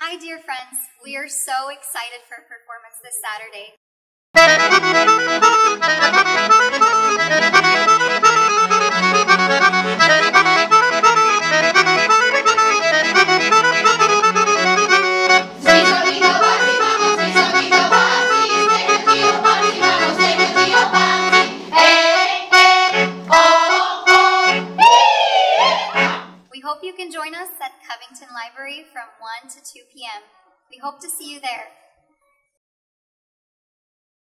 Hi, dear friends. We are so excited for performance this Saturday. We hope you can join us at Covington Library from 1 to 2 p.m. We hope to see you there.